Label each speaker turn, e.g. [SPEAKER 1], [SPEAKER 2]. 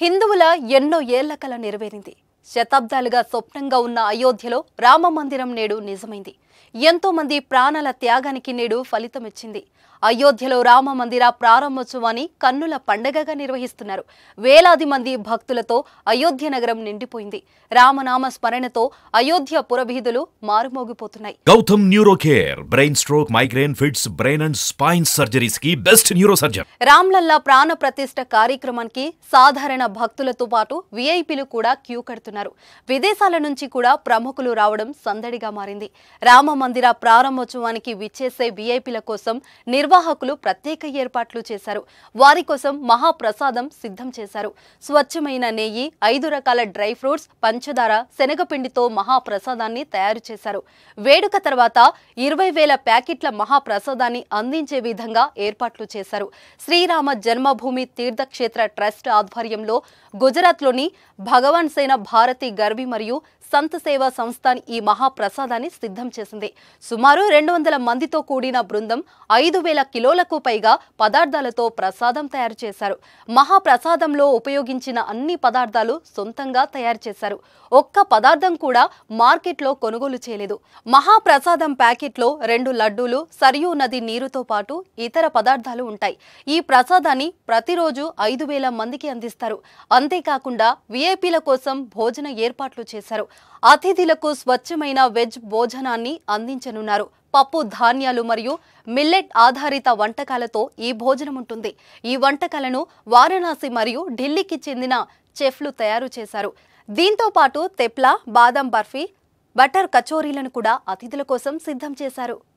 [SPEAKER 1] హిందువుల ఎన్నో ఏళ్ళ కల నెరవేరింది. శతాబ్దాలుగా స్వప్నంగా ఉన్న అయోధ్యలో రామ మందిరం నేడు నిజమైంది. ఎంతో మంది ప్రాణాల త్యాగానికి నేడు ఫలితమిచ్చింది. అయోధ్యలో రామ మందిర ప్రారంభోత్సవాన్ని కన్నుల పండగగా నిర్వహిస్తున్నారు. వేలాది మంది భక్తులతో అయోధ్య నగరం నిండిపోయింది. రామనామ స్మరణతో అయోధ్య పురవీధులు మారుమోగిపోతున్నాయి.
[SPEAKER 2] Gautam neuro care brain stroke migraine fits brain and spine సర్జరీస్కి best neuro surgeon
[SPEAKER 1] Ramlalla ప్రాణ ప్రతిష్ఠ కార్యక్రమానికి సాధారణ భక్తులతో పాటు విఐపీలు కూడా క్యూ కడుతున్నారు. విదేశాల నుంచి కూడా ప్రముఖులు రావడం సందడిగా మారింది. రామ మందిర ప్రారంభోత్సవానికి విచ్చేసే వీఐపీల కోసం నిర్వాహకులు ప్రత్యేక ఏర్పాట్లు చేశారు. వారి కోసం మహాప్రసాదం సిద్ధం చేశారు. స్వచ్ఛమైన నెయ్యి ఐదు రకాల డ్రై ఫ్రూట్స్ పంచదార శనగపిండితో మహాప్రసాదాన్ని తయారు చేశారు. వేడుక తర్వాత ఇరవై వేల ప్యాకెట్ల మహాప్రసాదాన్ని అందించే విధంగా ఏర్పాట్లు చేశారు. శ్రీరామ జన్మభూమి తీర్థక్షేత్ర ట్రస్ట్ ఆధ్వర్యంలో గుజరాత్లోని భగవాన్ సేన భారతి గర్వి మరియు సంత సేవా సంస్థ ఈ మహాప్రసాదాన్ని సిద్ధం చేశారు. చేసింది. సుమారు రెండు వందల మందితో కూడిన బృందం ఐదు వేల కిలోలకు పైగా పదార్థాలతో ప్రసాదం తయారు చేశారు. మహాప్రసాదంలో ఉపయోగించిన అన్ని పదార్థాలు సొంతంగా తయారు చేశారు. ఒక్క పదార్థం కూడా మార్కెట్లో కొనుగోలు చేయలేదు. మహాప్రసాదం ప్యాకెట్లో రెండు లడ్డూలు సరియు నది నీరుతో పాటు ఇతర పదార్థాలు ఉంటాయి. ఈ ప్రసాదాన్ని ప్రతిరోజు ఐదు వేల మందికి అందిస్తారు. అంతేకాకుండా విఐపీల కోసం భోజన ఏర్పాట్లు చేశారు. అతిథులకు స్వచ్ఛమైన వెజ్ భోజనాన్ని అందించనున్నారు. పప్పు ధాన్యాలు మరియు మిల్లెట్ ఆధారిత వంటకాలతో ఈ భోజనం ఉంటుంది. ఈ వంటకాలను వారణాసి మరియు ఢిల్లీకి చెందిన చెఫ్లు తయారు చేశారు. దీంతో పాటు తెప్లా బాదం బర్ఫీ బటర్ కచోరీలను కూడా అతిథుల కోసం సిద్ధం చేశారు.